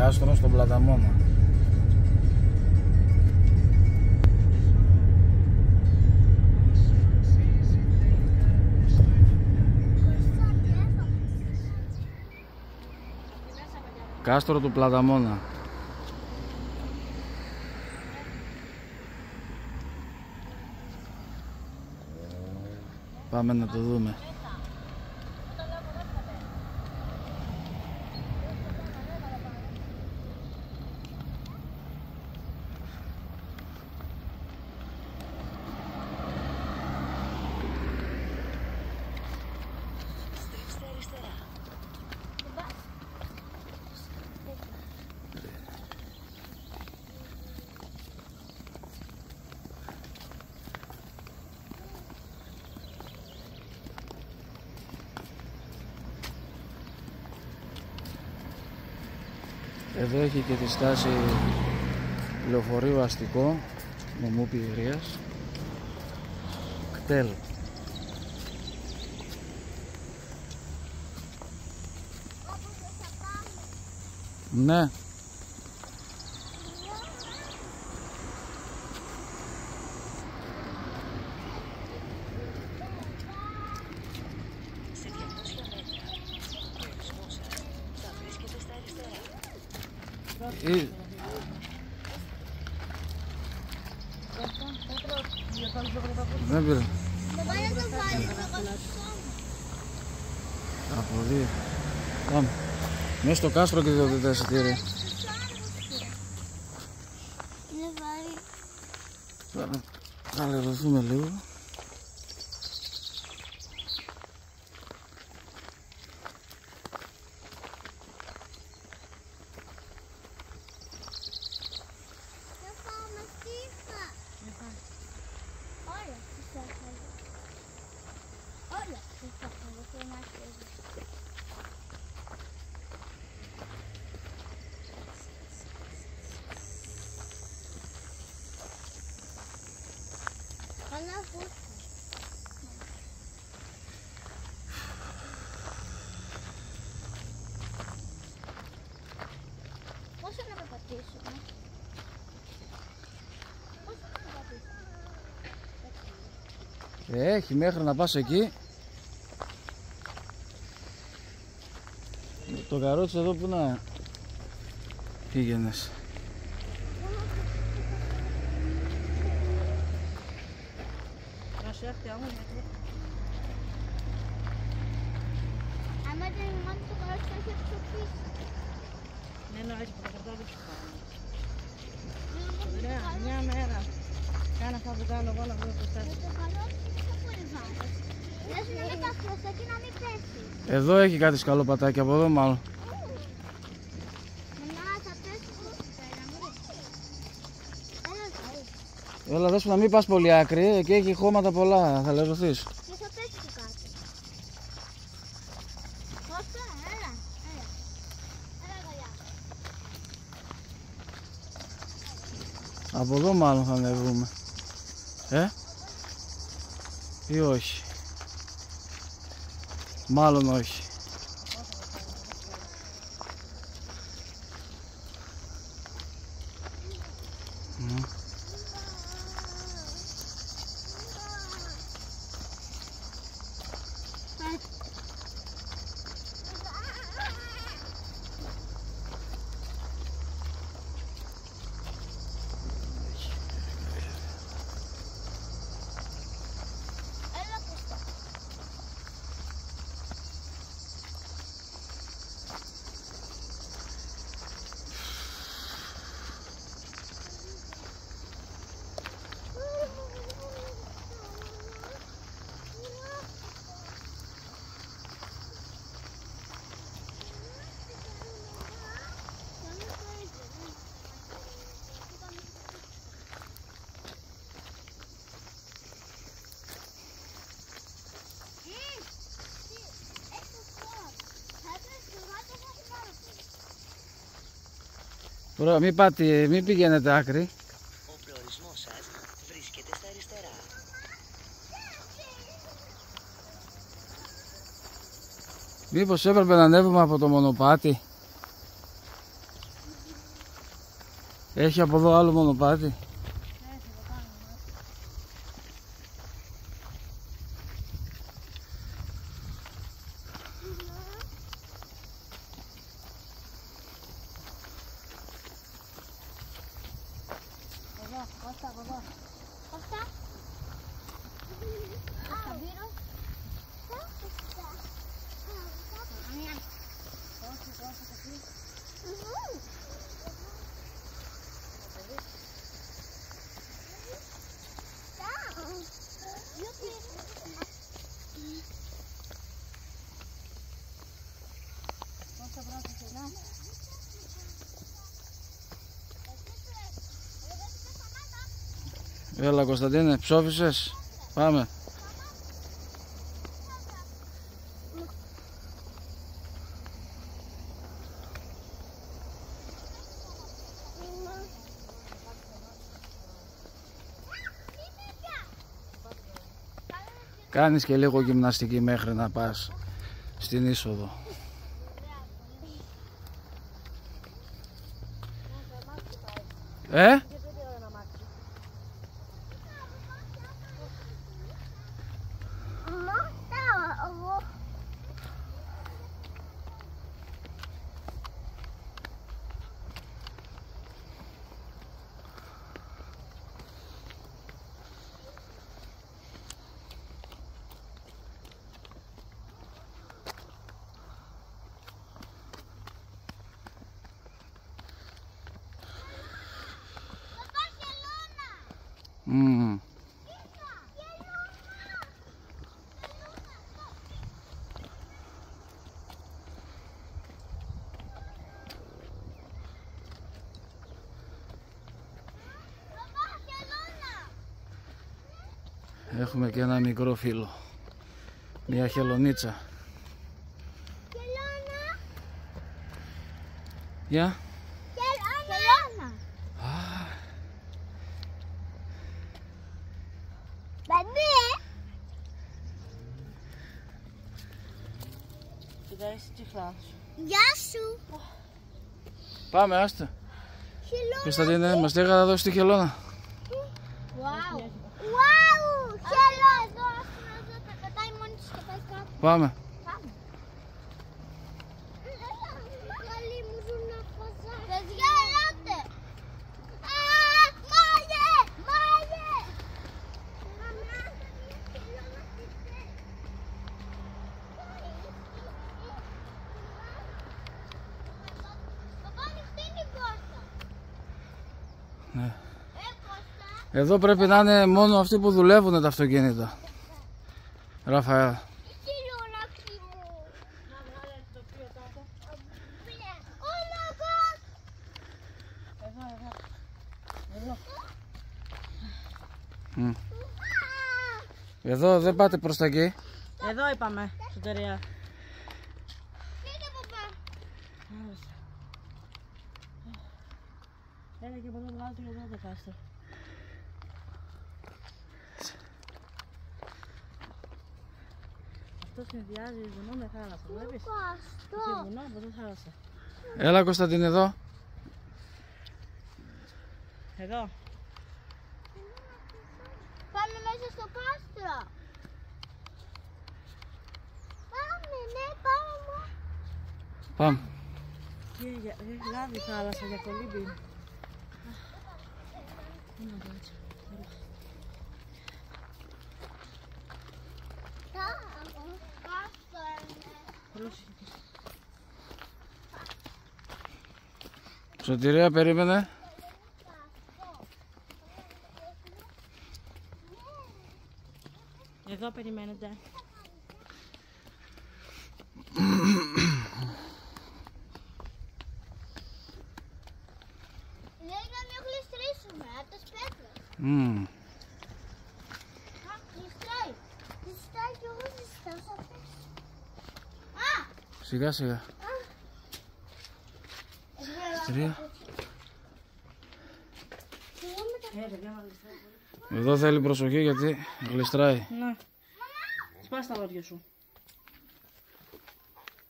δούμε το κάστρο στον Πλαταμόνα. Κάστρο του Πλαταμόνα. Πάμε να το δούμε. Εδώ έχει και τη στάση λεωφορείου αστικό νομού Πηγηρίας κτέλ. Ναι Σε 200 μέτρα, ο ορισμός σας θα βρίσκεται στα αριστερά. Ή- Δεν πήρε. Από δύο. Πάμε. Μέσα στο κάστρο και δείτε τα εισιτήρια. Είναι βαρύ. Τώρα θα λερωθούμε λίγο. Δεν πάμε στίχα. Όλα στίχα. Όλα στίχα. Δεν είμαστε εδώ. Καλά φούστα. Πόσο να περπατήσουμε. Πόσο να περπατήσουμε. Έχει μέχρι να πας εκεί. Το καρότσι εδώ που να πήγαινες. Άμα δεν μόνο το καλό θα έχει εξοπλίσει. Ναι, ναι, έτσι που τα κρατάω δεν σου κάνω. Ωραία, μια μέρα. Κάνα αυτά που κάνω εγώ να βρω το στάδιο. Εδώ έχει κάτι σκαλοπατάκι από εδώ μάλλον. Μαμά θα πέσει εδώ πέρα μου. Έλα εδώ. Έλα δες που να μην πας πολύ άκρη, εκεί έχει χώματα πολλά, θα λερωθείς. Και θα πέσει και κάτω. Κώστα, έλα. Έλα. Έλα γαλιά. Από εδώ μάλλον θα ανεβούμε. Ε; Ή όχι. Μάλλον όχι. Μπρο, μην, πάτε, μην πηγαίνετε άκρη. Ο προορισμός σας βρίσκεται στα αριστερά. Μήπως έπρεπε να ανέβουμε από το μονοπάτι; Έχει από εδώ άλλο μονοπάτι. Έλα Κωνσταντίνε, ψόφισες; Πάμε. Κάνεις και λίγο γυμναστική μέχρι να πας στην είσοδο. Ε; Έχουμε και ένα μικρό φίλο. Μια χελονίτσα. Γεια. Χελώνα. Μπαμπή. Κοιτάξτε τι φράση. Γεια σου. Πάμε, άστα. Χελώνα. Κωνσταντίνε, μας λέγα να δώσει τη χελώνα. Βάου. Βάου. Χελώ εδώ. Άστο να δω. Τα πετάει μόνη της και πάει κάτω. Πάμε. Πάμε. Καλή μου ζούνα φαζά. Παιδιά, ελάτε. Α, μάγε, μάγε. Παπά, ανοιχτή την πόρτα. Ναι. Ε, Κώστα. Εδώ πρέπει να είναι μόνο αυτοί που δουλεύουν τα αυτοκίνητα. Ραφαέλ. Τι λουνάκι μου. Να βγάλε το πιο κάτω. Μπλε. Oh my god. Εδώ, εδώ. Εδώ. Μμ. Εδώ δεν πάτε προς τα εκεί. Εδώ είπαμε, σωτεριά. Κοίτα, παπά. Άρεσε. Έλα και από εδώ βγάλω το εδώ δεν κάστο. Αυτό συνδυάζει βουνό με θάλασσα, βλέπεις; Έχει Παστό. βουνό από εδώ θάλασσα. Έλα Κωνσταντίνε εδώ. Εδώ. Πάμε μέσα στο κάστρο. Πάμε, ναι, πάμε. Πάμε. Και για- έχει λάβει θάλασσα για κολύμπι. είναι. Είναι εδώ έτσι. Κάστρο είναι. Πρόσεχε. Σωτηρία περίμενε. Εδώ περιμένετε. Λέει να μην γλιστρήσουμε από τις πέτρες. Μμμ. Α, γλιστράει. Γλιστράει και εγώ γλιστράω. θα πέσω. Α, Σιγά σιγά. Σωτηρία. εγώ με τα Ε, παιδιά, μα λυστράει. Εδώ θέλει προσοχή γιατί γλιστράει. Ναι. Σπάς τα λόδια σου.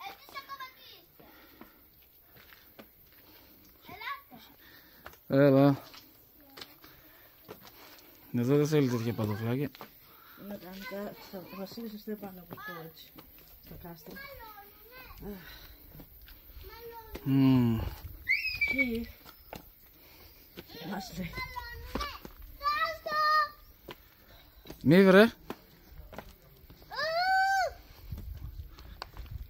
Εσείς ακόμα τι είστε. Ελάτε. Έλα. Εδώ δεν θέλει τέτοια παντοφλάκια. Είναι κανονικά. Θα βασίλισσε δεν πάνε από αυτό έτσι. Στο κάστρο. Μμμ. Εκεί. Μας λέει. Μη βρε. Εδώ θέλει αθλητικό.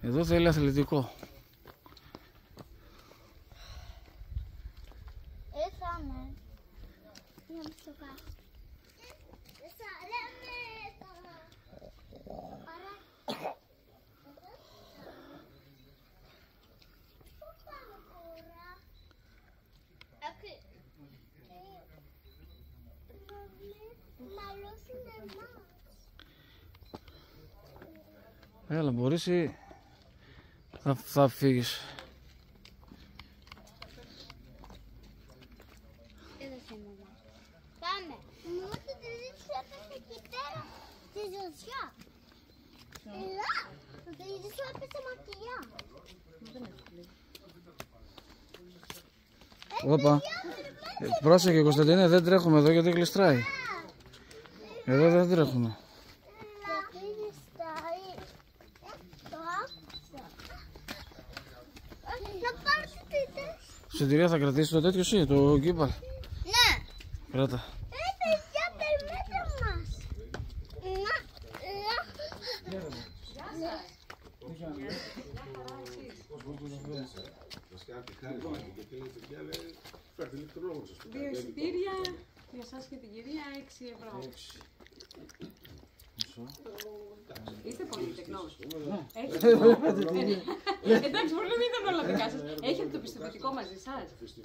Ήρθαμε. Να μου στο κάτω. Ήρθα, λέμε τώρα. Άρα. Πού πάμε τώρα? Εκεί. Μάλλον είναι εμάς. Έλα, μπορείς ή θα, θα φύγεις. Πάμε. Μου ότι τη ζήτηση έπεσε εκεί πέρα στη ζωσιά. Ελά, το παιδί σου έπεσε μακριά. Όπα. Ε, Πρόσεχε Κωνσταντίνε, δεν τρέχουμε εδώ γιατί γλιστράει. Εδώ δεν τρέχουμε. Γιατί ζεστάει. Το άκουσα. Να πάρω το τίτες. Στην τυρία θα κρατήσεις το τέτοιο εσύ, το γκίμπαλ. Ναι. Κράτα. Ε, παιδιά, περιμένετε μας. Να, να. Δύο εισιτήρια για εσάς και την κυρία 6 ευρώ. Είστε πολύ τεχνός. Έχετε... Ε, Εντάξει, μπορεί να μην ήταν όλα δικά σας. Έχετε το πιστοποιητικό μαζί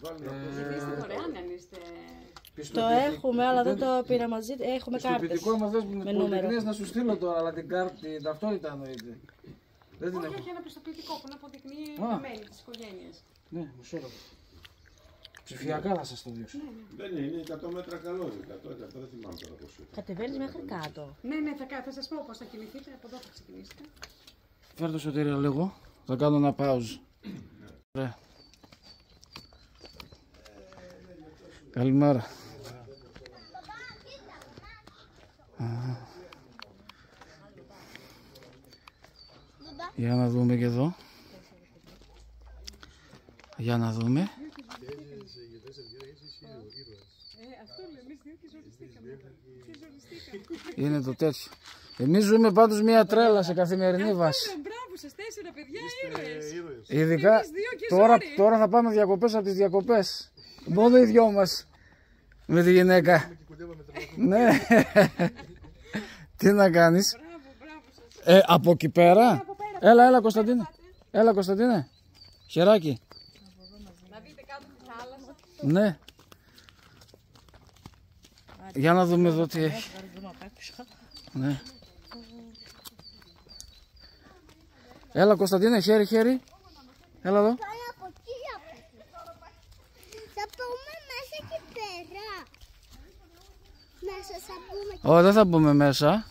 σας. Γιατί είστε δωρεάν αν είστε... Το έχουμε, αλλά δεν το πήρα μαζί. Έχουμε κάρτες. Πιστοποιητικό μας δες με Με νούμερο. πολυτεχνίες να σου στείλω τώρα, αλλά την κάρτα, την ταυτότητα εννοείται. Δεν την Όχι, έχω. όχι, ένα πιστοποιητικό που να αποδεικνύει Α. τα μέλη της οικογένειας. Ναι, μισό λεπτό. Ψηφιακά θα σας το δείξω. Δεν είναι, είναι 100 μέτρα καλό. είναι 100, 100, δεν θυμάμαι τώρα πόσο ήταν. Κατεβαίνεις μέχρι κάτω. Ναι, ναι, θα, κα- θα σας πω πώς θα κινηθείτε. Από εδώ θα ξεκινήσετε. Φέρ το σωτήρια λίγο. Θα κάνω ένα pause. Ωραία. Καλημέρα. Για να δούμε και εδώ. Για να δούμε. Ε, αυτό λέμε, εμείς δύο και ζοριστήκαμε. Και ζοριστήκαμε. Είναι το τέτοιο. Εμείς ζούμε πάντως μια τρέλα σε καθημερινή βάση. Μπράβο σας, τέσσερα παιδιά, ήρωες. Ειδικά Εμείς δύο και τώρα, ζόρι. τώρα θα πάμε διακοπές από τις διακοπές. Μόνο οι δυο μας. Με τη γυναίκα. ναι. Τι να κάνεις; Μπράβο, μπράβο σας. Ε, από εκεί πέρα. Έλα, έλα Κωνσταντίνε. Έλα Κωνσταντίνε. Χεράκι. Να δείτε κάτω τη θάλασσα. Ναι. Για να δούμε εδώ τι έχει. Θα δούμε απ' έξω. Ναι. Έλα Κωνσταντίνε, χέρι, χέρι. Έλα εδώ. Πάμε από εκεί από εκεί. Θα πούμε μέσα εκεί πέρα. Μέσα θα πούμε. Ω, δεν θα μπούμε μέσα.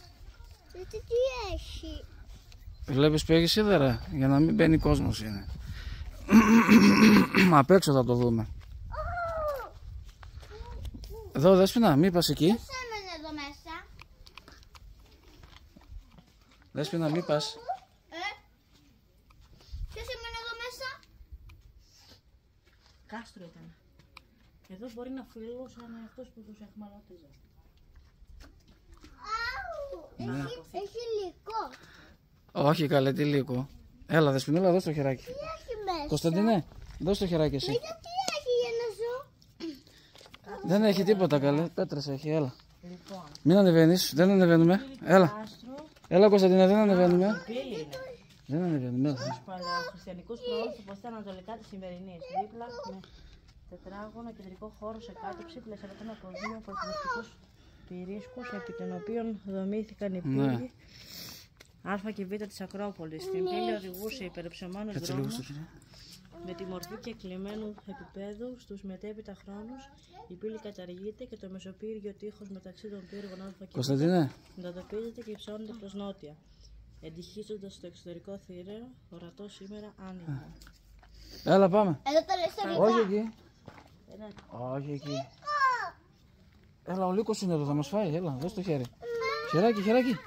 Γιατί τι έχει. Βλέπεις που έχει σίδερα, για να μην μπαίνει κόσμος είναι. Απ' έξω θα το δούμε. Εδώ Δέσποινα, μη πας εκεί. Ποιος έμενε εδώ μέσα; Δέσποινα, μη πας. Ε. Ποιος έμενε εδώ μέσα; Κάστρο ήταν. Εδώ μπορεί να φιλούσαν αυτός που τους εχμαλώτιζε. Άου. Έχει, έχει υλικό. Όχι καλέ, τι λίγο. Έλα Δεσποινούλα, δώσ' το χεράκι. Τι έχει μέσα; Κωνσταντίνε, δώσ' το χεράκι εσύ. Γιατί έχει για να ζω; Δεν έχει τίποτα καλέ, πέτρες έχει, έλα. Λοιπόν, Μην ανεβαίνεις, δεν ανεβαίνουμε. Έλα, κάστρο, έλα Κωνσταντίνε, δεν ανεβαίνουμε. πύλη είναι; Δεν ανεβαίνουμε, έλα. Στους παλαιοχριστιανικούς προόρους όπως ήταν ανατολικά της σημερινής. Δίπλα με τετράγωνο κεντρικό χώρο σε κάτωψη, πλαισιωτών από δύο προστατευτικούς πυρίσκους επί των οποίων δομήθηκαν οι Ναι. πύλοι Α και Β της Ακρόπολης. Στην πύλη οδηγούσε υπερεψωμένος Κάτσε λίγο δρόμος στο χέρι. με τη μορφή και κλειμένου επίπεδου στους μετέπειτα χρόνους. Η πύλη καταργείται και το μεσοπύργιο τείχος μεταξύ των πύργων Α και Β Κωνσταντίνε, εντατοπίζεται και υψώνεται προς νότια, εντυχίζοντας το εξωτερικό θηρίο, ορατό σήμερα άνοιγμα. έλα πάμε. Εδώ τα λεφτά Όχι εκεί. ναι. Όχι εκεί. Έλα, ο Λύκος είναι εδώ, θα μας φάει. Έλα, δώσ' το χέρι. Χεράκι, χεράκι.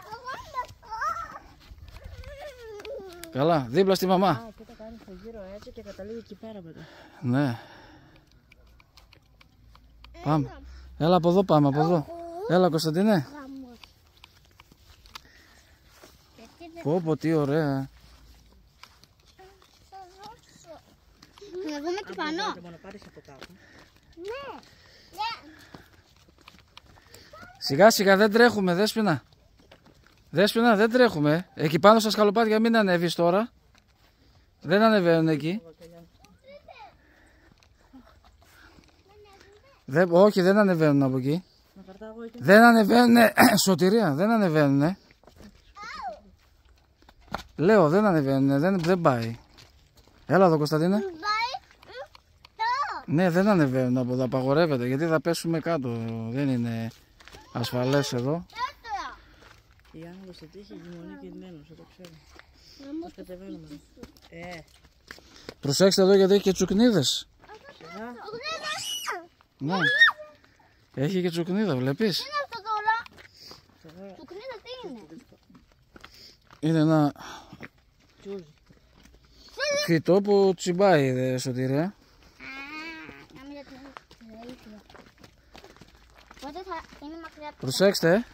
Καλά, δίπλα στη μαμά. Α, και το κάνει στο γύρο έτσι και καταλήγει εκεί πέρα μετά. Ναι. Πάμε. Έλα από εδώ πάμε, από εδώ. Έλα Κωνσταντίνε. Γαμός. Γιατί δεν Πω πω τι ωραία. θα δώσω. Να δούμε τι πανώ. Και μόνο πάρεις από κάπου. Ναι. Ναι. Σιγά σιγά δεν τρέχουμε, Δέσποινα. Δέσποινα δεν τρέχουμε. Εκεί πάνω στα σκαλοπάτια μην ανέβεις τώρα. Δεν ανεβαίνουν εκεί. Δεν, όχι, δεν ανεβαίνουν από εκεί. Να κρατάω εκεί. Δεν ανεβαίνουν. Σωτηρία, δεν ανεβαίνουν. Λέω, δεν ανεβαίνουν. Δεν, δεν πάει. Έλα εδώ, Κωνσταντίνε. Πάει. Το. Ναι, δεν ανεβαίνουν από εδώ. Απαγορεύεται γιατί θα πέσουμε κάτω. Δεν είναι ασφαλές εδώ. Τέτοια. Η άγνωστο σε τύχη γυμνή κινδύνους, το ξέρω. Να μου Πώς κατεβαίνουμε. Ε, Προσέξτε εδώ γιατί έχει και τσουκνίδες. σιγά. Ναι. Έχει και τσουκνίδα, βλέπεις; Τι είναι αυτό τώρα; Του κρίνα τι είναι; Είναι ένα Τσούζι. φυτό που τσιμπάει, δε, Σωτηρία. Α, να μην την βοήθεια. Πότε θα είναι μακριά από το Προσέξτε. ε.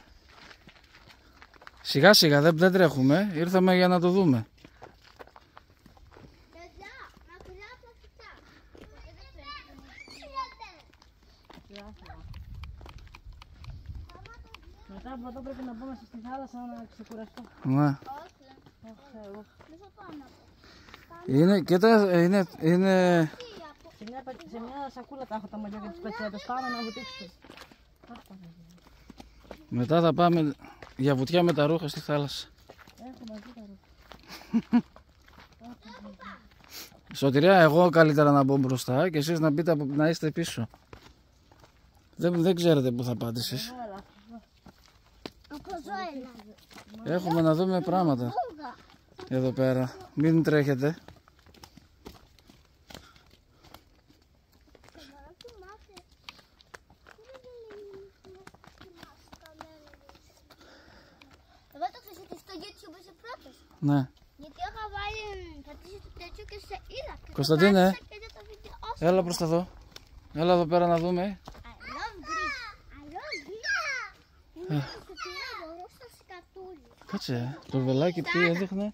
Σιγά σιγά δεν, δεν τρέχουμε. Ήρθαμε για να το δούμε. Παιδιά, μακριά από τα φυτά. Μετά από εδώ πρέπει να μπούμε στη θάλασσα να ξεκουραστώ. Ναι. Αχ, Θεό. Δεν θα πάω να πω. Είναι, κοίτα, είναι, είναι, Σε μια, πα- σε μια σακούλα τα έχω τα μαλλιά και τις πετσέτες. Πάμε να βουτήξουμε. Αχ, Παναγία. μετά θα πάμε για βουτιά με τα ρούχα στη θάλασσα. Έχω μαζί τα ρούχα. Σωτηρία, εγώ καλύτερα να μπω μπροστά και εσείς να, μπείτε, από- να είστε πίσω. Δεν, δεν ξέρετε που θα πάτε εσείς. Έλα. Από ζωέλα. Έχουμε να δούμε πράγματα Ούγα. εδώ πέρα. Μην τρέχετε. Εγώ το ξέρω στο YouTube είσαι πρώτος. Ναι. Γιατί είχα βάλει πατήσει το τέτοιο και σε είδα. Και το Κωνσταντίνε. κράτησα και είδα το βίντεο σου. Έλα προς τα εδώ. Έλα εδώ πέρα να δούμε. I love Greece. I love Greece. Είναι στο πειρά, μπορώ στο σκατούλι. Κάτσε, το βελάκι τι έδειχνε.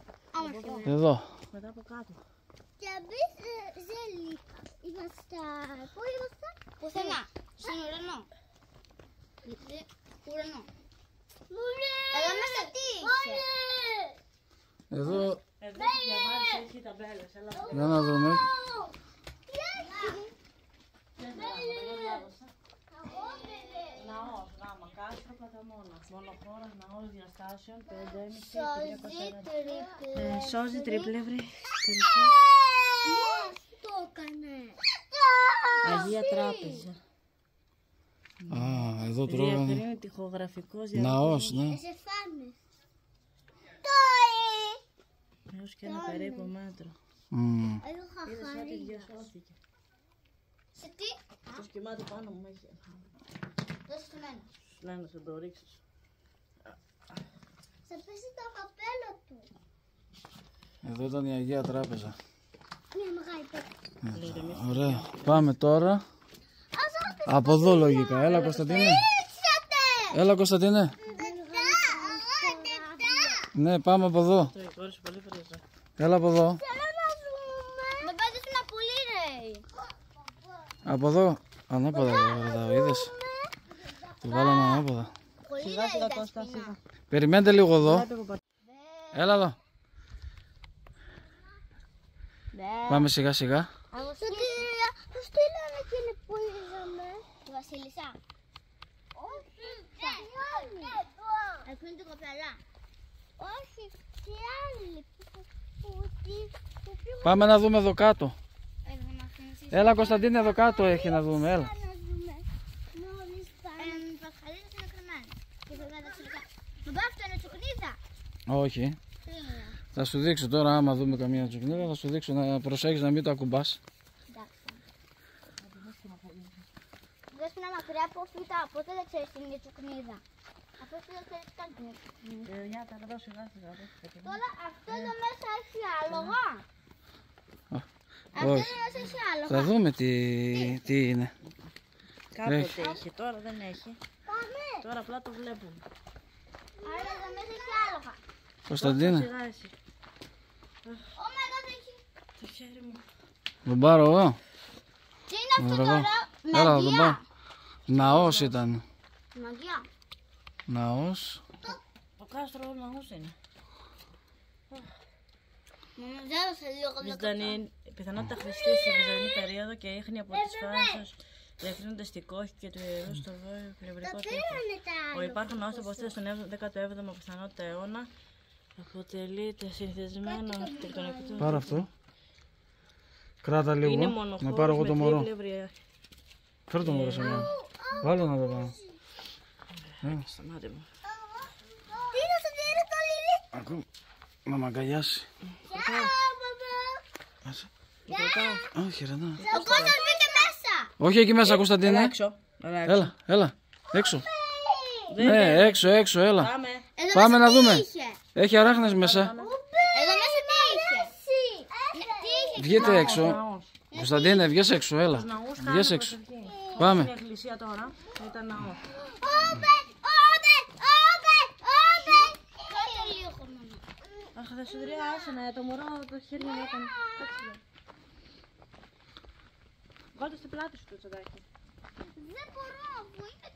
Όχι. Εδώ. Μετά από κάτω. Και εμείς ε, ζέλι. Είμαστε... Πού είμαστε; Πουθενά. Στον ουρανό. Γιατί ουρανό; Εδώ μέσα τι είσαι; Εδώ, Εδώ έχει διαβάσει, έχει ταμπέλες. Έλα. για να δούμε. Τι έχει; Ναός, γάμα, κάστρο, πλαταμόνα. Μονοχώρας, ναός, διαστάσεων, 5,5 και Σώζει 340. τριπλέ. Ε, Σώζει τρίπλευρη. τελικά. Πώς το έκανε; Αγία Τράπεζα. Α, εδώ τρώγανε. Διακρίνει τυχογραφικός Ναός, ναι. Σε φάμε. Τώρα. Έως και ένα περίπου μέτρο. Μμμ. Εγώ είχα Είδες ότι χαρεί. διασώθηκε. Σε τι; Το σκημάτι πάνω μου έχει. Δώσε το μένα. Ναι, να σου το ρίξεις. Θα πέσει το καπέλο του. Εδώ ήταν η Αγία Τράπεζα. Μια μεγάλη πέτρα. Ωραία. Πάμε τώρα. Από εδώ λογικά. Έλα Κωνσταντίνε. Ρίξατε! Έλα Κωνσταντίνε. Ναι, πάμε από εδώ. Το η κόρη σου πολύ φρέζα. Έλα από εδώ. Θέλω να ζούμε. Με πάτε στην απολύ ρε. Από εδώ. Ανάποδα το κρατάω, είδες; Το βάλαμε ανάποδα. Πολύ Σιγά ρε σιγά είδα Κώστα, σπινά. σιγά. Περιμένετε λίγο εδώ. Βλέπει που πατ- Έλα εδώ. Πάμε σιγά σιγά. Στο τι- το στείλανε εκείνη που είδαμε. Τη Βασίλισσα. Όχι. Εκείνη την κοπελά. Όχι. Τι άλλη. Που- που- τι- που πήγα Πάμε να δούμε εδώ κάτω. Έλα, να αφήσεις. Έλα Κωνσταντίνε εδώ κάτω έχει να δούμε. Έλα. Να δούμε. Μόλις πάμε. Ε, πασχαλίδες είναι κρεμμένες. Και θα βγάλω ξυλικά. Μα πάει αυτό είναι τσουκνίδα. Όχι. Τι είναι. Θα σου δείξω τώρα άμα δούμε καμία τσουκνίδα θα σου δείξω να προσέχεις να μην το ακουμπάς. Εντάξει. Δεν είναι μακριά από φύτα, οπότε δεν ξέρεις τι είναι η τσουκνίδα. Αυτό δεν ξέρεις καν τι είναι η τσουκνίδα. Ε, Για τα εδώ σιγά σιγά. δώστε το. Τώρα αυτό εδώ μέσα έχει άλογα. Α, Αυτό όχι. εδώ μέσα έχει άλογα. Θα δούμε τι, τι είναι. Κάποτε είχε, τώρα δεν έχει. Πάμε. Τώρα απλά το βλέπουν. Άρα εδώ μέσα έχει άλογα. Κωνσταντίνε, Σιγά εσύ. Oh my god, έχει. Το χέρι μου. τον πάρω εγώ. Τι είναι αυτό Να το δω. τώρα, Έλα, θα τον πάρω. μαγεία. Ναός ήταν. Μαγεία. Ναός. Ο κάστρο ναός είναι. Μαμά, δώσε λίγο να Βυζαντινή, πιθανότητα χρηστή στη Βυζαντινή περίοδο και ίχνη από τις φάσεις διακρίνονται στην κόχη και του ιερού στο βόρειο πλευρικό τείχο. Πήρανε τα Ο υπάρχον ναός αποστέλλεται στον 17ο πιθανότητα αιώνα αποτελείται συνηθισμένο αρχιτεκτονικό του. Πάρω αυτό. Κράτα Είναι λίγο. μονοχώρος Να πάρω εγώ το με μωρό. τρίπλευρη- Φέρ το μωρό σε μένα. Βάλω να το πάω. Σταμάτε μου. Τι είναι αυτό, τι είναι το λίλι. Ακόμα. Να μ' αγκαλιάσει. Γεια, μπαμπά. Άσε. Κρατάω. Όχι, ρε, να. Ο Κώστας μπήκε μέσα. Όχι εκεί μέσα, Κωνσταντίνε. Έξω. Έλα, έξω. Έλα, έλα. Έξω. Δεν Ναι, έξω, έξω, έλα. Πάμε. Εδώ Πάμε μέσα να τι δούμε. είχε; Έχει αράχνες μέσα. Εδώ μέσα τι είχε; Ναι, Τι είχε; Βγείτε έξω. Ναός. Κωνσταντίνε, βγες έξω, έλα. Ναούς Βγες κάνουν έξω. προσευχή. Πάμε. Είναι εκκλησία τώρα. Ήταν ναός. Όπε, όπε, όπε, όπε. Κάτσε λίγο, μαμά. Αχ, θα σου δει, άσε να το μωρό το χέρι μου έκανε. Κάτσε εδώ. Βάλτε στην πλάτη σου το τσαντάκι. Δεν μπορώ, αφού είναι...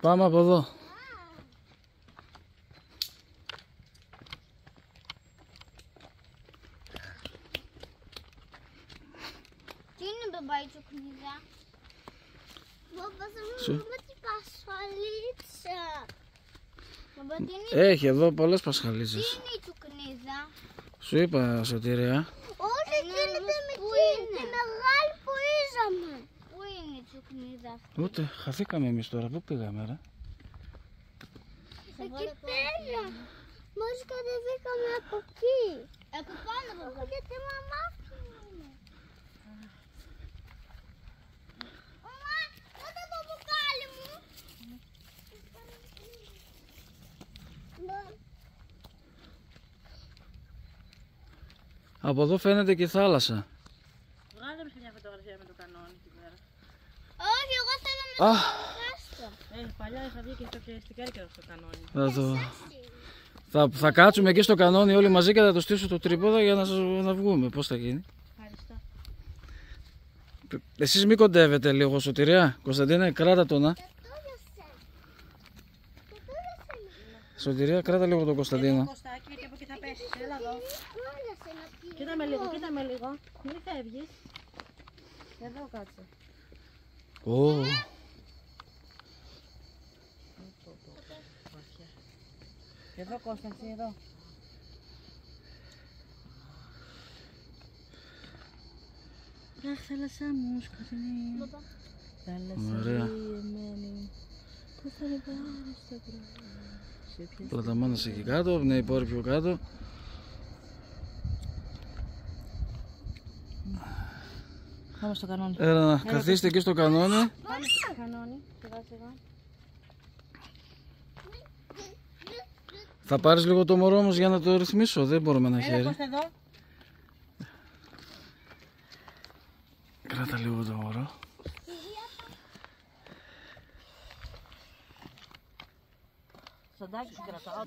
Πάμε από εδώ. Τι είναι μπαμπά η τσουκνίδα; Μπαμπά, θα Σου. μου πούμε την πασχαλίτσα. Μπαμπά, τι είναι, Έχει εδώ πολλές τι πασχαλίτσες. είναι η τσουκνίδα; Σου είπα, Σωτηρία. Όχι, γίνεται με εκείνη. Τη μεγάλη που είδαμε. Πού είναι η τσουκνίδα αυτή; Ούτε χαθήκαμε εμείς τώρα. Πού πήγαμε, ρε; Εκεί πέρα. Μόλις κατεβήκαμε από εκεί. Από πάνω από εδώ. Γιατί μαμά είναι. Μαμά, δώστε το μπουκάλι μου. Από εδώ φαίνεται και η θάλασσα. Βγάλε μου μια φωτογραφία με το κανόνι εκεί πέρα. Όχι, εγώ θέλω να Α, κάστο. Ε, παλιά είχα βγει και στο στην Κέρκυρα στο κανόνι. θα, το... θα, θα κάτσουμε εκεί στο κανόνι όλοι μαζί και θα το στήσω το τρίποδα για να, σας- να βγούμε. Πώς θα γίνει; Ευχαριστώ. Εσείς μην κοντεύετε λίγο, Σωτηρία. Κωνσταντίνε, κράτα το να. Σωτηρία, κράτα λίγο τον Κωνσταντίνο. Κωστάκι, γιατί από εκεί θα πέσεις. Έλα εδώ. Κόλασε να πει. Κοίτα με λίγο, κοίτα με λίγο. Μην φεύγεις. Εδώ κάτσε. Ω, Εδώ Κώσταση, εδώ. Αχ, θάλασσά μου, σκοτεινή. Θάλασσα Ωραία. λιεμένη. Πού θα με πάρεις το πρωί; Σε ποια πλαταμάνας εκεί κάτω, ναι, η πόρη πιο κάτω. Πάμε στο κανόνι. Έλα να καθίστε εκεί στο κανόνι. Πάμε στο κανόνι, σιγά σιγά. Θα πάρεις λίγο το μωρό όμως για να το ρυθμίσω, δεν μπορούμε να Έλα, χέρι. Κώστα εδώ. Κράτα λίγο το μωρό. Σαντάκι σου κρατάω.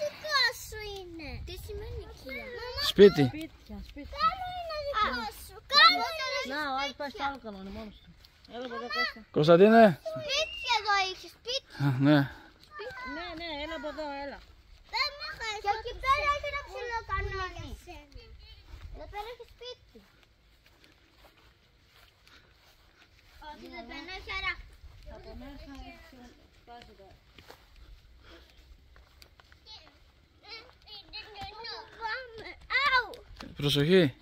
Δικό σου είναι. Τι σημαίνει οικία. Μαμά, Σπίτι. Σπίτια, σπίτια. κάνω είναι δικό σου. Κάνω είναι Να, ο άλλος πάει στο άλλο κανόνι μόνος του. Έλα εδώ Κώστα. Κωνσταντίνε. σπίτι εδώ έχει σπίτι. Α, Ναι. Ναι, ναι, έλα από εδώ, έλα. Δεν με χάσει. Και εκεί πέρα έχει ένα ψηλό κανόνι. Εδώ πέρα έχει σπίτι. Όχι, δεν παίρνω, έχει αρά. Από μέσα έχει σπάσει τα... Πάμε. Αου. Προσοχή.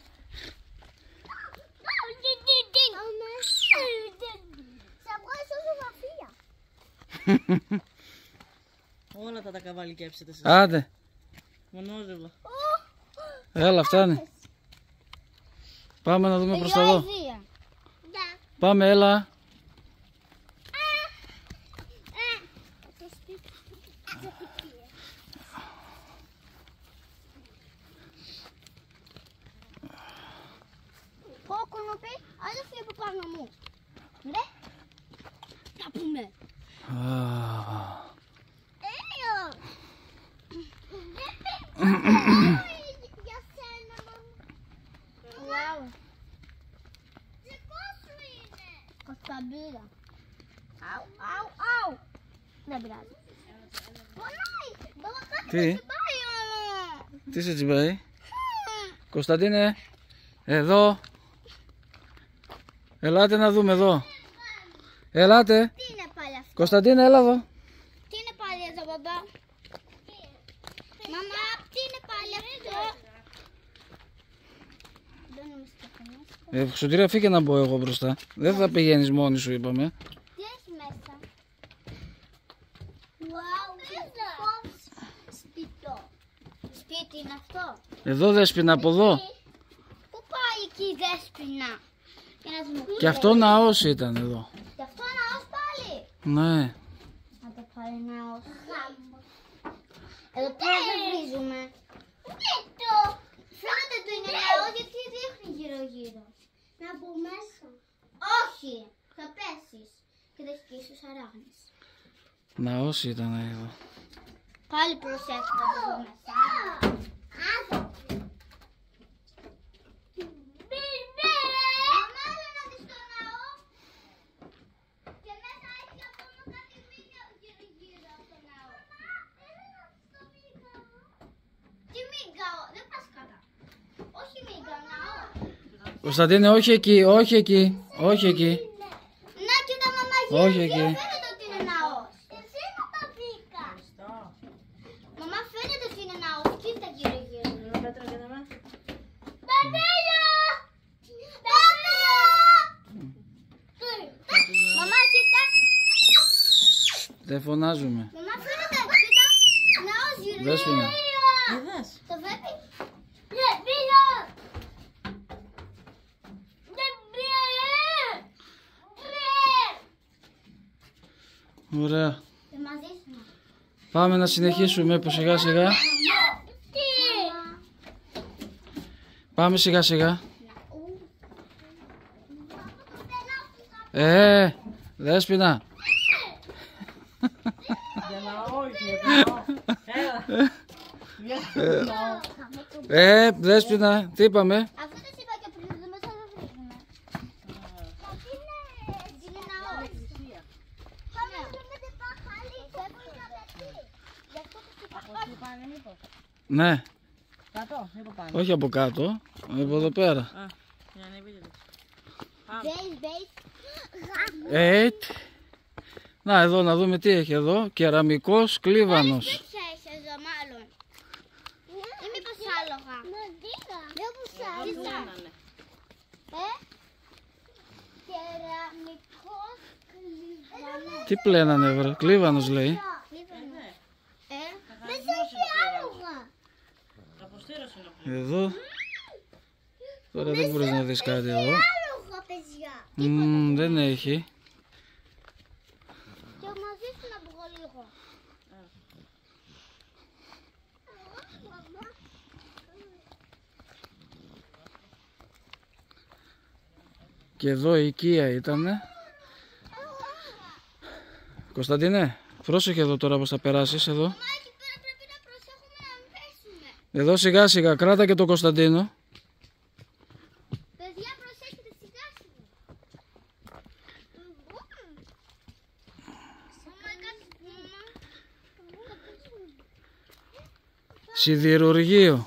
Θα βγάλω ζωγραφία. Όλα θα τα καβαλικέψετε εσείς. Άντε. Μονόζευλα. Έλα, φτάνει. Πάμε να δούμε προς τα εδώ. Γεωργία. Ναι. Πάμε, έλα. Στο σπίτι. Πω κουνουπί, άλλο φύγε από πάνω μου. Ναι. Θα πούμε. Α, Έλιο. Για σένα, μαμά. Wow. Δικό σου είναι. Κοσταμπύρα. Αου, αου, αου. Δεν πειράζει. Πονάει. Μπαμπα, κάτι Τι? δεν σε πάει, μαμά. τι σε τσιμπάει. Κωνσταντίνε, εδώ. Ελάτε να δούμε εδώ. Ελάτε. Τι είναι πάλι αυτό; Κωνσταντίνε, έλα εδώ. Τι είναι πάλι εδώ, μπαμπά; Μαμά, τι είναι πάλι αυτό; Δεν νομίζω Ε, Σωτήρα, φύγε να μπω εγώ μπροστά. Δεν θα πηγαίνεις μόνη σου, είπαμε. Τι έχει μέσα. Wow, δικό σπιτό. Σπίτι είναι αυτό; Εδώ δέσποινα από εδώ. Πού πάει εκεί η δέσποινα; Για να δούμε. Και αυτό ναός ήταν εδώ. Και αυτό ναός πάλι. Ναι. Να το πάρει ναός. Εδώ πέρα δεν βρίζουμε. το. Φαίνεται το είναι ναός γιατί δείχνει γύρω γύρω. Να μπω μέσα. Όχι. Θα πέσεις. Και θα σκίσεις αράχνες. Ναός ήταν εδώ. Πάλι προσέχετε να μπω μέσα. Μαμά, έλα να δεις το ναό. Και μέσα έχει ακόμα κάτι μήνυα γύρω-γύρω από το ναό. Έλα να δεις το μίγαο. Τι μίγαο, δεν πας καλά. Όχι μίγαο, ναό. Κωνσταντίνε, όχι εκεί, όχι εκεί, όχι εκεί. Να κοίτα μαμά Όχι γύρω-γύρω εκεί. Δεν φωνάζουμε. Μαμά, φαίνεται, κοίτα. Ναός γύρω. Δέσποινα. Είδες. Το βλέπει. Ναι, πήγα. Δεν πήγα. Ναι. Ωραία. Και μαζί σου. Πάμε να συνεχίσουμε που σιγά σιγά. Τι; Πάμε σιγά σιγά. Ε, δέσποινα. Για να όχι. για να όχι. Έλα. Για να όχι. Ε, δέσποινα, τι είπαμε; Αυτό δεν είπα και πριν, δεν μας θα το βρούμε. Μα τι είναι, τι είναι ναός. Πάμε να δούμε την παχαλή, φεύγουν να πετύχει. Γι' αυτό τους είπα Πώς τι πάνε μήπως; Ναι, Κάτω, μήπως πάνε. όχι από κάτω, από εδώ πέρα. Α, για να ανέβει λίγο. Μπέις, μπέις. Έιτ. Να, εδώ να δούμε τι έχει εδώ. Κεραμικός κλίβανος. Τέτοια έχει εδώ μάλλον. Ή μήπως άλογα. Δεν μου Εδώ σ' μένανε. Ε, κεραμικός κλειβανός. Τι πλένανε βρε, κλίβανος λέει. Ε, δεν έχει άλογα. Αποστήρωση είναι ο Εδώ. Τώρα δεν μπορείς να δεις κάτι εδώ. Άλογα, παιδιά. Μμμ, δεν έχει. Και μαζί σου να βγω λίγο. Και εδώ η οικία ήτανε. Κωνσταντίνε, πρόσεχε εδώ τώρα πως θα περάσεις εδώ. Μα εκεί πέρα πρέπει να προσέχουμε να μην πέσουμε. Εδώ σιγά σιγά, κράτα και τον Κωνσταντίνο. Παιδιά, προσέχετε σιγά σιγά. Μαμά, κάτι, μαμά. Σιδηρουργείο.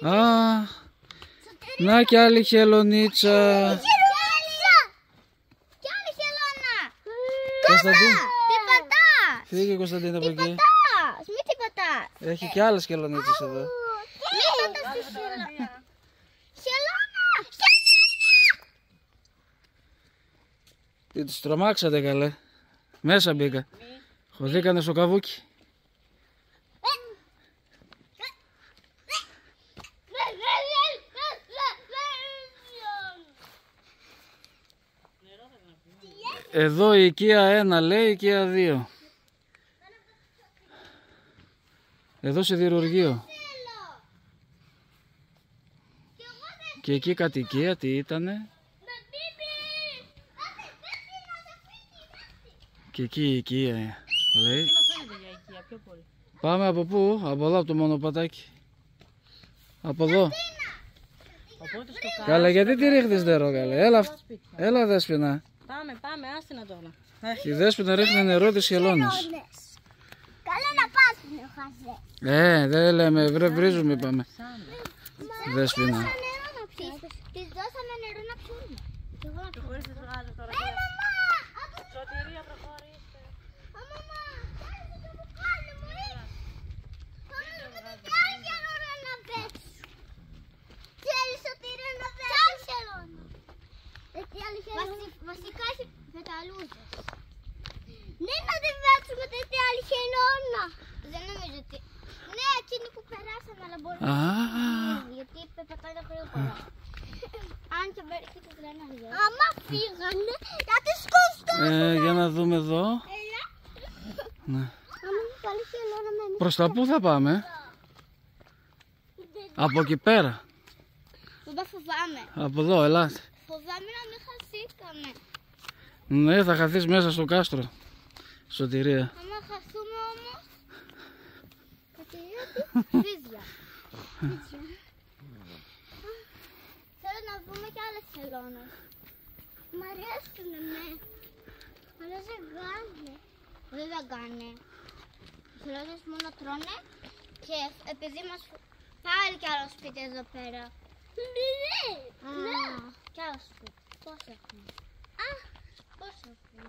Σωτήρι, Α, να και άλλη χελονίτσα. Χελώνα! Κι άλλη χελώνα! Κωνσταντίν, Τι πατάς! φύγε Κωνσταντίνε από εκεί. Πατάς! Μη τι πατάς! Έχει και άλλες χελονίτσες εδώ. Μη πατάς τη χελώνα! Χελώνα! Τι τους τρομάξατε καλέ. Μέσα μπήκα. Χωθήκανε στο καβούκι. Εδώ η οικία 1 λέει, οικία 2. Εδώ σιδηρουργείο. Και εκεί κατοικία, τι ήτανε; Με πίπι! Άντε, πέφτει να σε φύγει! Και εκεί η οικία λέει. Εκείνο φαίνεται για οικία, πιο πολύ. Πάμε από πού, από εδώ από το μονοπατάκι. Από εδώ. Οπότε στο κάτω. Καλά, γιατί τη ρίχνεις νερό, καλέ. Έλα, αυ- σπίτια. έλα δέσποινα. Πάμε, πάμε, άστινα τώρα. Η δέσποινα ρίχνει νερό της χελώνας. Καλά να πας, είναι χαζές. Ε, δεν λέμε, βρε, βρίζουμε είπαμε. Δέσποινα. νερό να πιεις. Της δώσαμε νερό να πιούμε. Και εγώ να πιω. Προχωρήστε βγάζω τώρα. Ε, μαμά! Από Σωτηρία, προχωρήστε. Α, μαμά, κάτσε το μπουκάλι μου, ε. Πάμε να με την άλλη χελώνα να παίξω. Θέλεις σωτήρια να παίξω. Κι άλλη χελώνα. Έτσι άλλη χελώνα. Βασικά έχει πεταλούζες. Ναι, να την παίξουμε τέτοια άλλη χελώνα. Δεν νομίζω ότι... Ναι, εκείνη που περάσαμε, αλλά μπορεί Α, γιατί πεπατάει τα γρήγορα. Αν και μερικοί τους λένε αλλιώς. Άμα φύγανε, γιατί σκόστο. ε, για να δούμε εδώ. Έλα. Ναι. Άμα μου πάλι χελώνα με εμείς. Προς τα πού θα πάμε; Από εκεί πέρα. Δεν φοβάμαι. Από εδώ, ελάτε. Φοβάμαι να μην χαθήκαμε. Ναι, θα χαθείς μέσα στο κάστρο. Σωτηρία. Άμα χαθούμε όμως... Κατηρία τι φύζια. Φύζια. Θέλω να δούμε και άλλες χελώνες. Μ' αρέσουν ναι. Αλλά δεν κάνε. Δεν θα κάνε. Οι χελώνες μόνο τρώνε και επειδή μας πάλι κι άλλο σπίτι εδώ πέρα. Ναι, ναι. Κι άλλο σπίτι. Πώς έχουμε. Α, πώς έχουμε.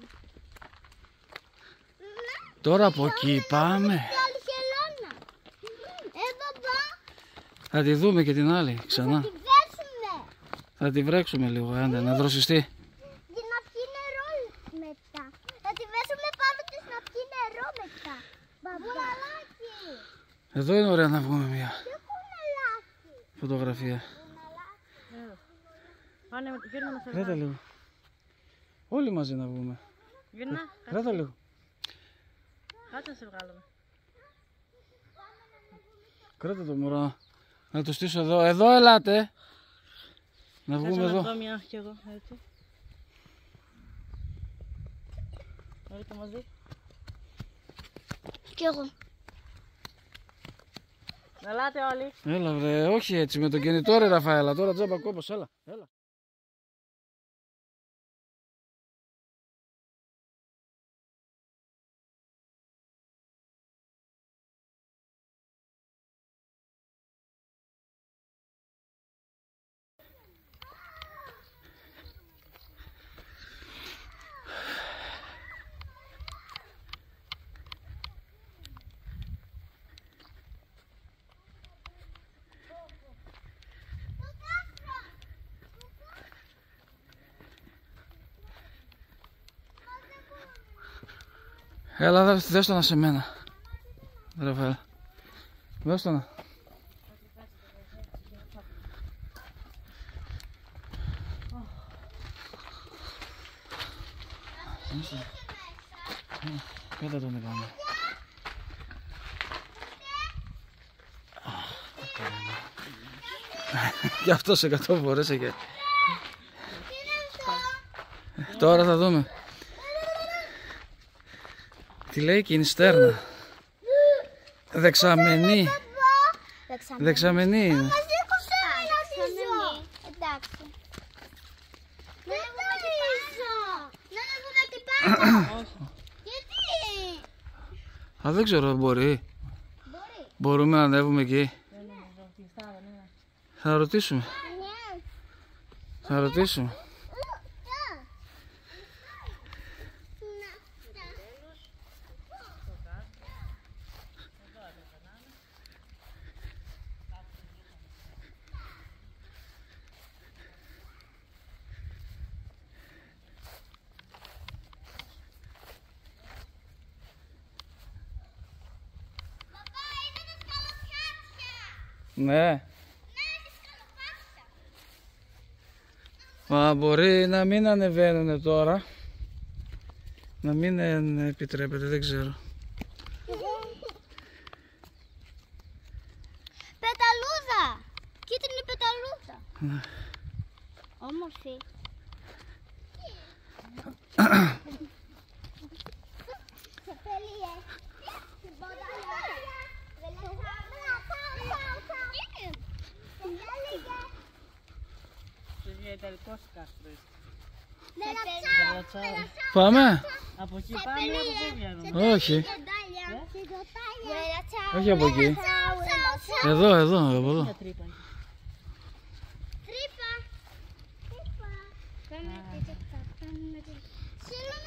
Ναι. Τώρα από εκεί πάμε. Και άλλη χελώνα. Ε, μπαμπά, Θα τη δούμε και την άλλη θα ξανά. τη βέσουμε. Θα τη βρέξουμε λίγο, άντε, να δροσιστεί. Για να πιει νερό μετά. Θα τη βέσουμε πάνω της να πιει νερό μετά. Μπαμπαλάκι. Εδώ είναι ωραία να βγούμε μια Και κουνελάκι. φωτογραφία. Πάνε, γύρνα να σε Κράτα βγάλω. λίγο. Όλοι μαζί να βγούμε. Γύρνα, Κράτα λίγο. κάτσε να σε βγάλουμε. Κράτα το μωρό. Να το στήσω εδώ. Εδώ ελάτε. Να Κάτσε βγούμε να εδώ. δω μια κι εγώ, έτσι. Μπορείτε μαζί. Κι εγώ. Ελάτε όλοι. Έλα βρε, όχι έτσι με το κινητό ρε Ραφαέλα. Τώρα τζάμπα κόπος, έλα. έλα. Έλα, δε- δες το να σε μένα. Ραφαέλα. Δες το να. Είσαι. Ε, Κάτω τον είπαμε. Γι' αυτό σε 100 φορές και. Τώρα θα δούμε. Τι λέει και είναι στέρνα; Δεξαμενή. Δεξαμενή. Δεξαμενή είναι. Μας σήκωσε να νομίζω. Εντάξει. Να ανέβουμε και πάνω. Να ανέβουμε και πάνω. Όχι. Γιατί; Α, δεν ξέρω, μπορεί. Μπορεί. Μπορούμε να ανέβουμε εκεί. Δεν νομίζω, κλειστά δεν είναι. Θα ρωτήσουμε. Ναι. Θα ρωτήσουμε. Ναι. Μα μπορεί να μην ανεβαίνουν τώρα. Να μην ε, επιτρέπεται, δεν ξέρω. Πεταλούδα! Κίτρινη πεταλούδα. Ναι. Όμορφη. Σε πελίε. Στην ποταλιά. Στο διαιτελικό κάστρο είστε. Πάμε. Από εκεί πάμε ή από εδώ βγαίνουμε. Όχι. Όχι από εκεί. Εδώ, εδώ, από εδώ. Μια τρύπα. έχει. Τρύπα. Θέλω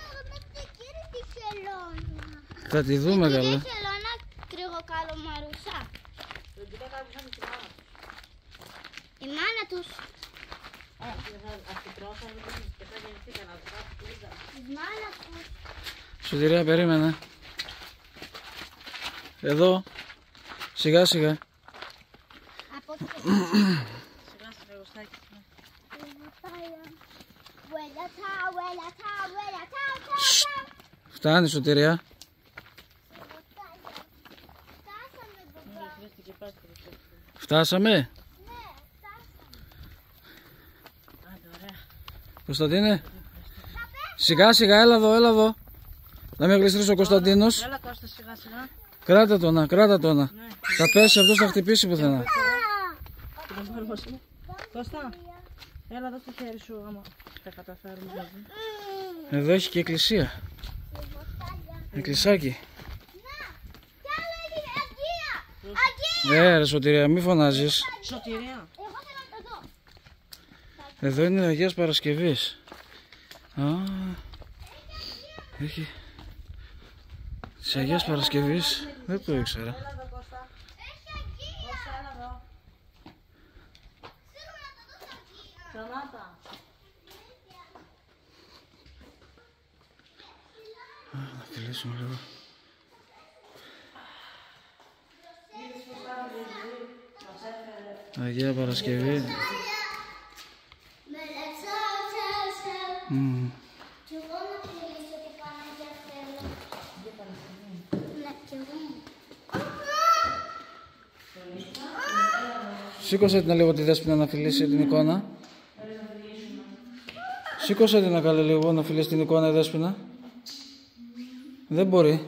να δούμε την κύριε τη χελώνα. Θα τη δούμε Κύριε καλά. χελώνα κρυγοκαλομαρουσά. Λογικά κάποιος θα είναι στη μάνα. Η μάνα τους. Ας την τρώσαμε και θα γεννηθήκα να το κάνω πλήτα. Η μάνα τους. Σωτηρία, περίμενε. Εδώ. Σιγά σιγά. Από εκεί. Σιγά σιγά γοστάκι. ναι. Βουέλα τα, βουέλα τα, βουέλα τα, τα, τα. Φτάνει σωτηρία. Φτάσαμε μπαμπά. Μην χρειάστηκε πάση το ρεπό. Φτάσαμε. Ναι, φτάσαμε. Άντε ωραία. Κωνσταντίνε. Σιγά σιγά, έλα εδώ, έλα εδώ. Να μην γλιστρήσει ο Κωνσταντίνος. Έλα Κώστα σιγά σιγά. Κράτα το να, κράτα το να. Ναι. Θα πέσει αυτός θα χτυπήσει πουθενά. Τι μας μαρμόσουμε. Κώστα. Έλα εδώ στο χέρι σου άμα τα καταφέρουμε μαζί. Εδώ έχει και εκκλησία. Εκκλησάκι. Κι άλλο έγινε, Αγία. Αγία. Ε, ρε Σωτηρία, μη φωνάζεις. Σωτηρία. Εγώ θέλω να το δω. Εδώ είναι Αγίας Παρασκευής. Α, έχει... Της Αγίας Παρασκευής, δεν το ήξερα. Έλα εδώ Κώστα. Έχει Αγία. Κώστα έλα εδώ. Θέλω να το δω Αγία. Σταμάτα. Να φιλήσουμε λίγο. Αγία Παρασκευή. Με λατσάω, τσάω, τσάω. Μμμ. Κι εγώ να φιλήσω την Παναγία θέλω. Ναι, κι εγώ. Σήκωσε την λίγο τη δέσποινα να φιλήσει την εικόνα. Σήκωσε την να καλέ λίγο να φιλήσει την εικόνα η δέσποινα. Δεν μπορεί.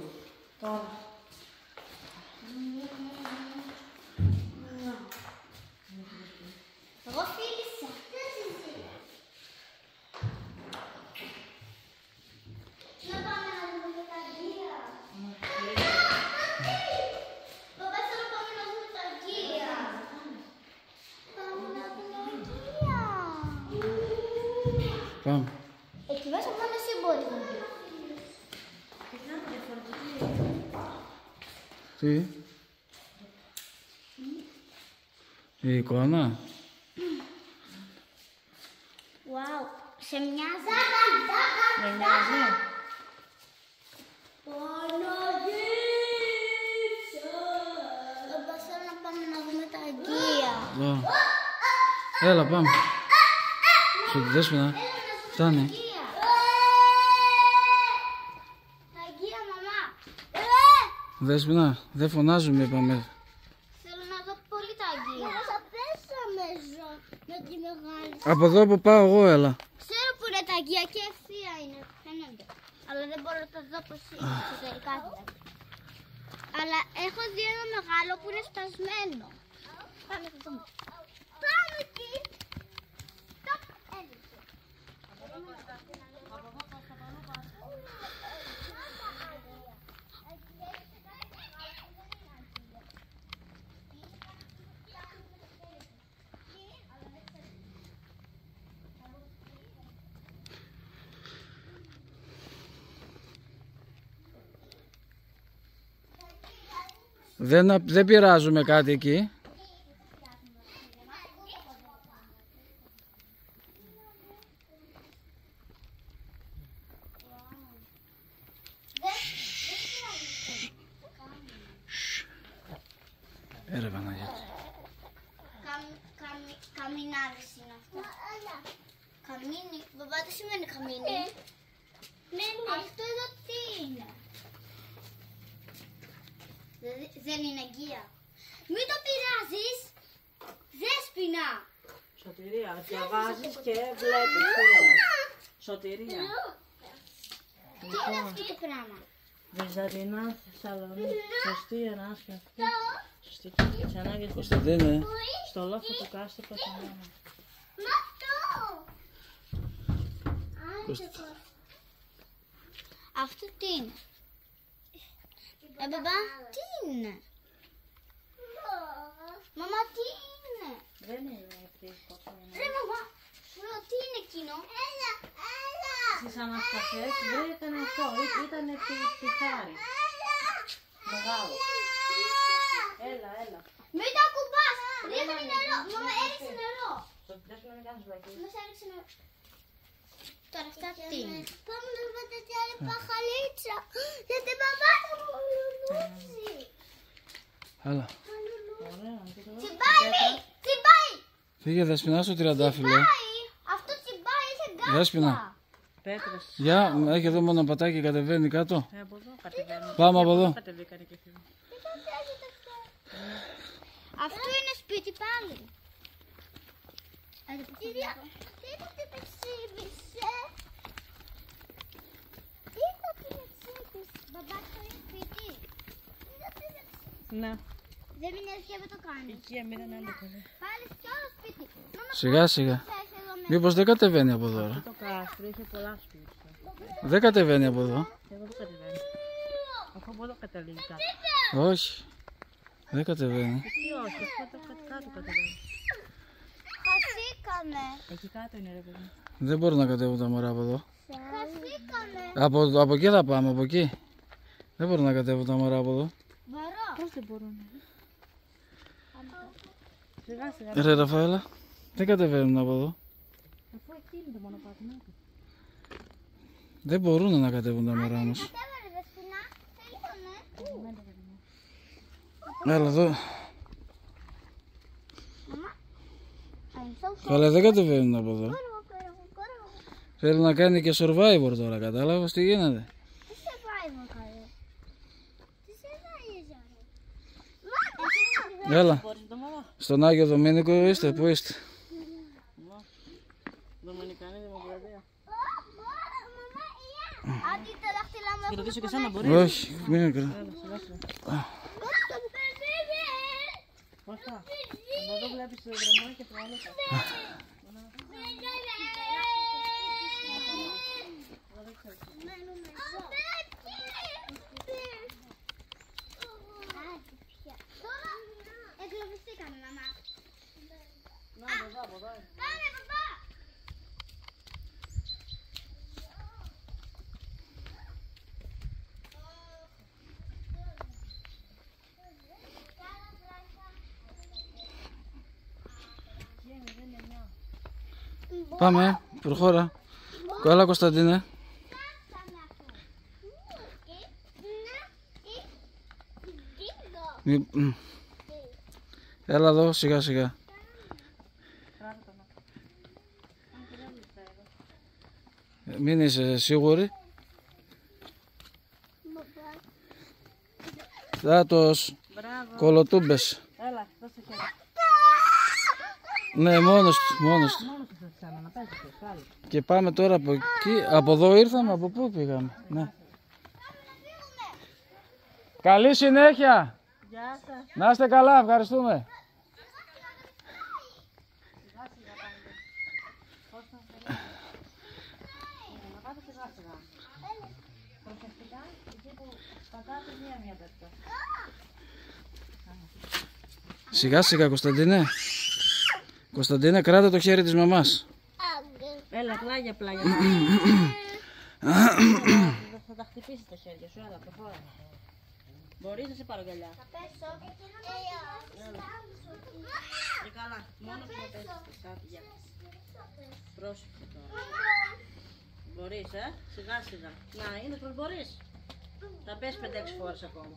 Πάμε. Σου τη δέσποινα. Φτάνει. Αγία. Τα Αγία, μαμά. Δέσποινα, δεν φωνάζουμε είπαμε. Θέλω να δω πολύ τα Αγία. Θα πέσαμε ζω με τη μεγάλη. Από εδώ που πάω εγώ έλα. Ξέρω που είναι τα Αγία και ευθεία είναι. Φαίνονται. Αλλά δεν μπορώ να τα δω πως είναι εξωτερικά δηλαδή. Αλλά έχω δει ένα μεγάλο που είναι σπασμένο. Πάμε να το δούμε. Πάμε εκεί. Στοπ, έλειξε. Δεν, α- δεν πειράζουμε κάτι εκεί. Έρε Παναγιώτη. Καμ- καμι- Καμινάδες είναι αυτά. Καμίνι. Μπαμπά, τι σημαίνει καμίνι. Αυτό εδώ είναι. Δεν- Δεν είναι αγκία. Μην το πειράζεις. Δέσποινα. Σωτηρία, διαβάζεις και βλέπεις τι είναι. Σωτηρία. Τι είναι αυτό το πράγμα. Βυζαντινά Θεσσαλονίκη. Σωστή ανάσκαφη. Σωστή τις ανάγκες της Κωνσταντίνε, στο λόφο του κάστρου Παθανόνα. Μα αυτό. Αυτό τι είναι; Ε, μπαμπά, τι είναι; Μαμά, τι είναι; Δεν είναι αυτή πόσο είναι. Ρε μαμά, Ρο, τι είναι εκείνο; Έλα, έλα. Στις ανασκαφές βρήκαν αυτό. Ή- Ήτανε πι- πιθάρι. Μεγάλο. Έλα, έλα. Μην το κουμπάς. Ρίχνει νερό. Μαμά, έριξε νερό. Σωτηρία σου να μην κάνεις βλακίες. Μας έριξε νερό. Τώρα αυτά τι είναι; Πάμε να βρούμε την άλλη παχαλίτσα. Για την μαμά μου λουλούζει. Έλα. Ωραία, και το Τσιμπάει, μη. Τσιμπάει. Φύγε δεσποινά στο τριαντάφυλλο; Τσιμπάει. Αυτό τσιμπάει, είχε γκάφτα. Δέσποινα. Πέτρες. Γεια, έχει εδώ μόνο πατάκι κατεβαίνει κάτω. Ε, από εδώ κατεβαίνουν. Πάμε από εδώ. Κατεβήκανε και φύγουν. Αυτό είναι σπίτι πάλι. Τι δια... Τι το τι με ξύμισε. Τι το τι με ξύμισε. Μπαμπά, αυτό είναι σπίτι. Τι το τι με ξύμισε. Ναι. Δεν είναι αρχαία με το κάνεις. Εκεί μείνανε έντεκα. Πάλι κι άλλο σπίτι. Μάμα, Σιγά σιγά. θες εδώ με. Μήπως δεν κατεβαίνει από εδώ. ρε. Το κάστρο είχε πολλά σπίτια. Δεν κατεβαίνει από εδώ. Και εγώ δεν κατεβαίνω. Αφού από εδώ καταλήγει κάτω. Όχι. Δεν κατεβαίνει. Τι όχι, αυτό το κάτω, κάτω κατεβαίνει. Χαθήκαμε. Εκεί κάτω είναι ρε παιδί. Δεν μπορούν να κατέβουν τα μωρά από εδώ. Χαθήκαμε. Από, από εκεί θα πάμε, από εκεί. Δεν μπορούν να κατέβουν τα μωρά από εδώ. Μπορώ. Πώς δεν μπορούν. Σιγά σιγά. Ρε Ραφαέλα, δεν κατεβαίνουν από εδώ. Αφού εκεί είναι το μονοπάτι. να το. Δεν μπορούν να κατέβουν τα μωρά μας. Κατέβαλε δεσποινά. Θέλουμε. Έλα εδώ. I'm so Αλλά δεν κατεβαίνουν από εδώ. sorry. Θέλει να κάνει και survivor τώρα, κατάλαβες τι γίνεται; Τι survivor καλέ. Τι survivor. Μα, Έλα, Μπορείς το μωρό. Στον Άγιο Δομήνικο είστε, πού είστε; Δομινικανή Δημοκρατία. Άντε τα δάχτυλά μου Θα ρωτήσω και εσένα μπορεί. Όχι, μην κρατά. Έλα, σιγά σιγά. έχουν Πώς θα. Από εδώ βλέπεις το δρόμο και το άλλο. Τώρα εγκλωβιστήκαμε, μαμά. Να, από εδώ, από εδώ. Πάμε, παπά. Πάμε, προχώρα. Καλά Κωνσταντίνε. Μη- μ. Έλα εδώ, σιγά σιγά. Ε, Μην είσαι σίγουρη. Δάτος, Μπράβο. κολοτούμπες. Έλα, δώσε χέρι. Ναι, μόνος του, μόνος του. Μόνος σου θα κάνω, να παίζεις και πάλι. Και πάμε τώρα από εκεί. Από εδώ ήρθαμε, από πού πήγαμε. Ναι. Καλή συνέχεια. Γεια σας. Να είστε καλά, ευχαριστούμε. Να πάτε σιγά σιγά. Προσεκτικά, εκεί που πατάτε μία-μία τέτοια. Σιγά σιγά Κωνσταντίνε. Κωνσταντίνε κράτα το χέρι της μαμάς. Έλα, πλάγια, πλάγια. θα τα χτυπήσεις τα χέρια σου, έλα, προχώρα. Μπορείς να σε πάρω γυαλιά. Και καλά, μόνο που να πέσεις τα σάπια. Πρόσεχε τώρα. Μπορείς, ε, σιγά σιγά. Να, είδες πως μπορείς. Θα πέσει 5-6 φορές ακόμα.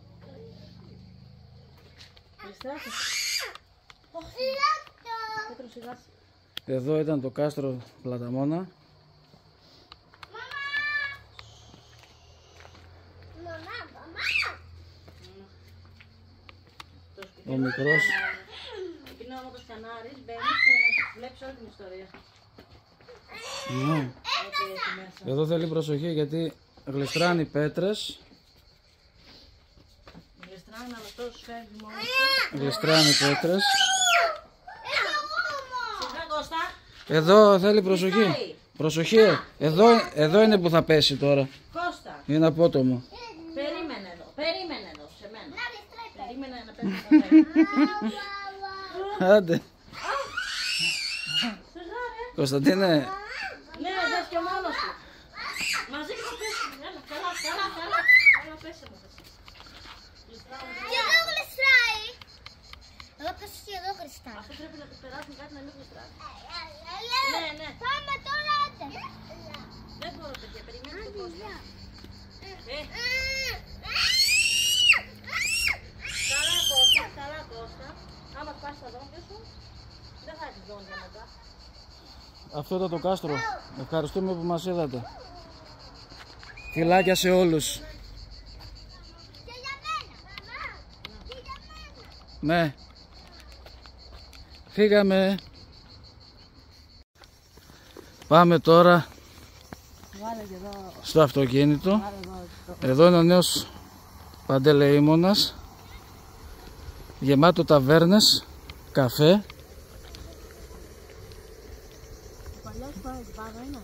Εδώ ήταν το κάστρο Πλαταμόνα. Ο μικρός. Εκείνο το μπαίνεις και βλέπεις όλη την ιστορία. Ναι. Εδώ θέλει προσοχή γιατί γλιστράνει πέτρες Γλιστράνε, αλλά αυτό σου φεύγει μόνο. Γλιστράνε οι πέτρες. Σιγά Κώστα, Εδώ θέλει προσοχή. Προσοχή. Εδώ, εδώ είναι που θα πέσει τώρα. Κώστα, Είναι απότομο. περίμενε εδώ, περίμενε εδώ, σε μένα. Περίμενε να πέσει το Άντε. Σιγά ρε. Κωνσταντίνε, Ναι, δες και μόνος σου. Μαζί και το πέσουμε. Έλα, καλά, καλά, καλά. Έλα, πέσε μου. εσύ. Γλιστράμε. Και εδώ γλιστράει. Εδώ πες και εδώ γλιστράει. Αυτό πρέπει να του περάσουν κάτι να μην γλιστράει. Ναι, Ναι, ναι. Πάμε τώρα, άντε. Δεν μπορώ, παιδιά, περιμένω τον Κώστα. Ε, καλά Κώστα, καλά Κώστα. Άμα πας στα δόντια σου, δεν θα έχεις δόντια μετά. αυτό ήταν το κάστρο. Ευχαριστούμε που μας είδατε. Φιλάκια σε όλους. Και για μένα. Και για μένα. Ναι. Φύγαμε. Πάμε τώρα Βάλε και εδώ, στο αυτοκίνητο. βάλε εδώ. Εδώ είναι ο νέος Παντελεήμονας. Γεμάτο ταβέρνες, καφέ. Ο παλιός πάει εκεί πάνω είναι.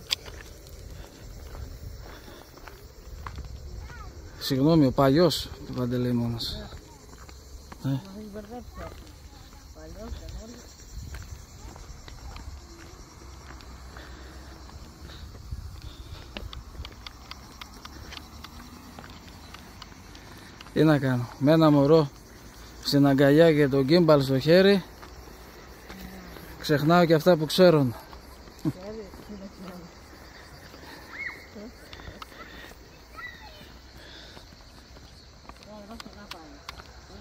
Συγγνώμη, ο παλιός του Παντελεήμονας. Μας έχει μπερδέψει. ο Παλιός, καινούργιος. Τι να κάνω, με ένα μωρό στην αγκαλιά και τον γκίμπαλ στο χέρι ξεχνάω και αυτά που ξέρουν. Τώρα εδώ στο να πάει.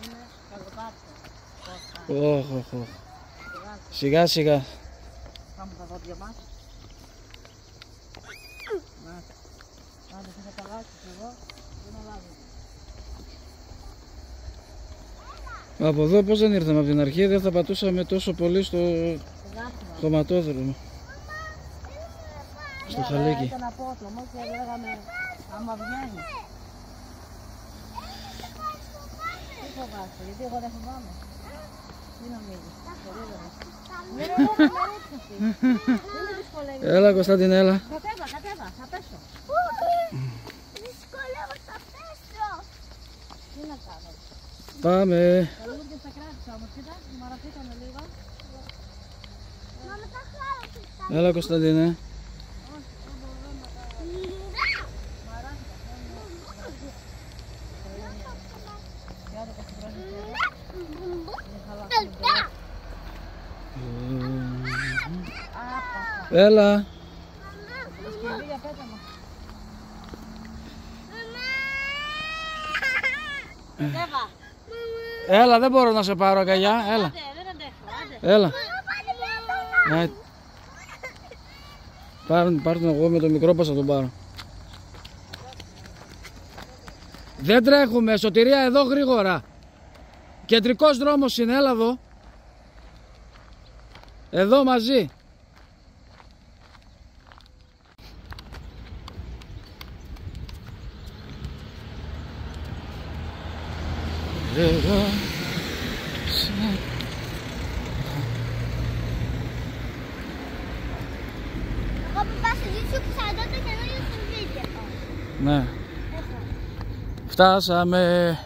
Είναι καλοπάτια. Κώστα, Όχ, όχ, όχ. σιγά, Σιγά σιγά. πάμε τα δόντια μας. Να, άντε θα τα αλλάξεις εδώ. Δεν αλλάζω. Από εδώ πώς δεν ήρθαμε από την αρχή, δεν θα πατούσαμε τόσο πολύ στο Σιγά, σιγά. χωματόδρομο. Στο χαλίκι. Ήταν απότομο και λέγαμε άμα βγαίνει. Τι φοβάσαι, γιατί εγώ δεν φοβάμαι. Τι νομίζεις, περίμενε. Ναι, ρε, εγώ θα με ρίξω αυτή. Δεν με δυσκολεύει. Έλα Κωνσταντίνα, έλα. Κατέβα, κατέβα, θα πέσω. Δυσκολεύω στα πέστρο. Τι να κάνω; Πάμε. Έλα Κωνσταντίνε. Και άλλο πως την Είναι χαλάσει. Άπα, Έλα. σκευή για πέτα μου. Κατέβα. Έλα, δεν μπορώ να σε πάρω αγκαλιά. Έλα. Άντε, δεν αντέχω, άντε. Έλα. Ναι. Πάρ, πάρ τον εγώ με το μικρό πώς θα τον πάρω. Δεν τρέχουμε, σωτηρία εδώ γρήγορα. Κεντρικός δρόμος είναι, έλα εδώ. Εδώ μαζί. Εδώ. Εγώ που πάω στο YouTube θα δω το καινούριο στο βίντεο. Ναι. Φτάσαμε.